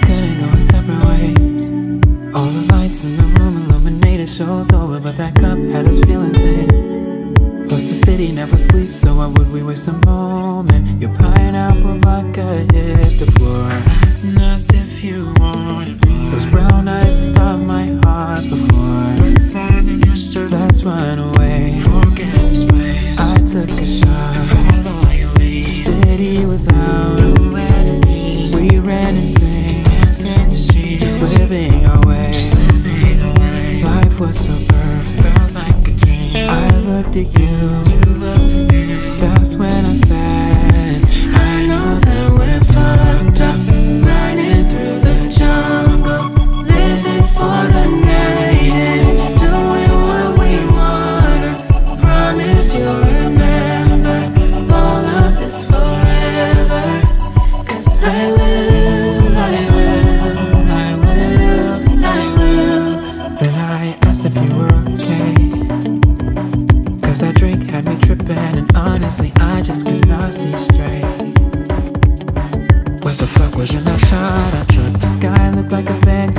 Couldn't go our separate ways. All the lights in the room illuminated show's over, but that cup had us feeling things. Plus the city never sleeps, so why would we waste a moment? Your pineapple vodka hit the floor. Asked if you wanted Life was so perfect. Felt like a dream. I looked at you. You looked at me. That's when I said, tripping, and honestly, I just could not see straight. What the fuck was in that shot I took? The sky looked like a Van